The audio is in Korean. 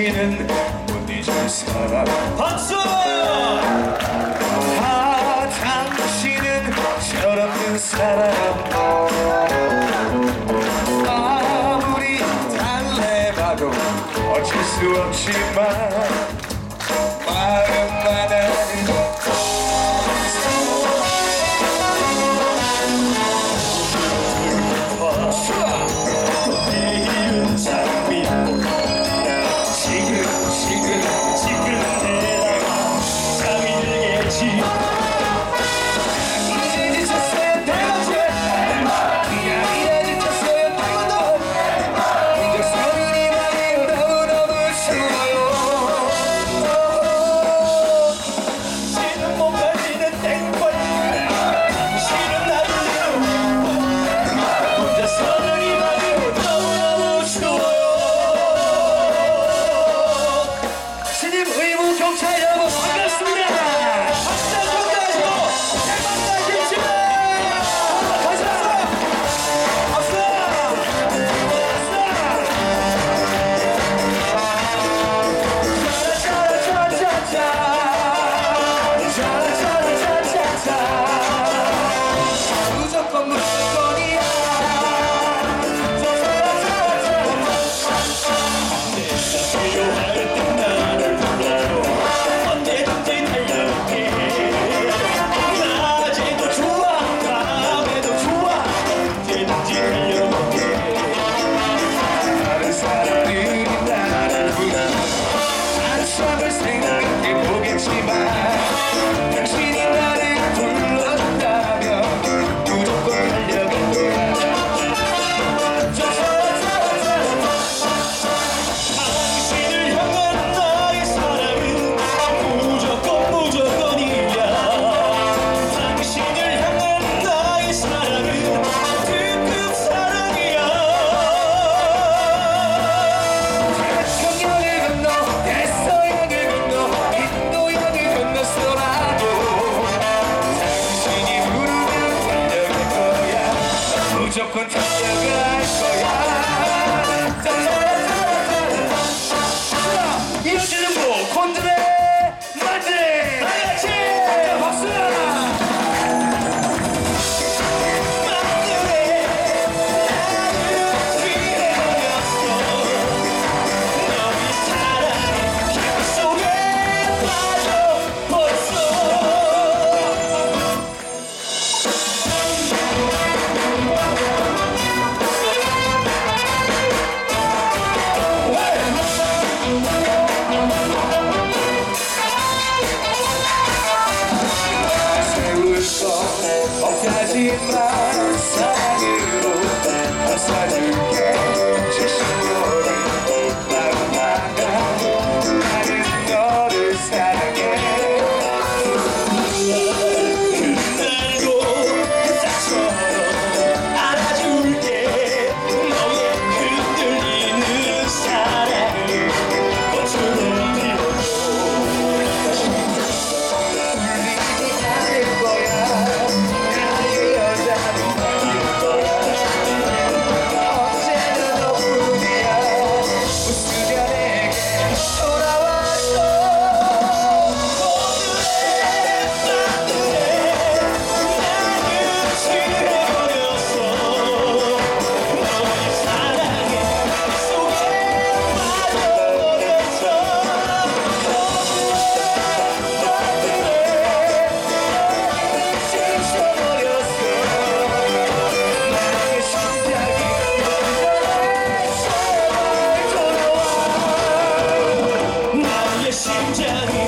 넘치는 못잊을 사람 박수! 다 당신은 철없는 사람 아무리 달래봐도 어쩔 수 없지만 Don't say over. danger.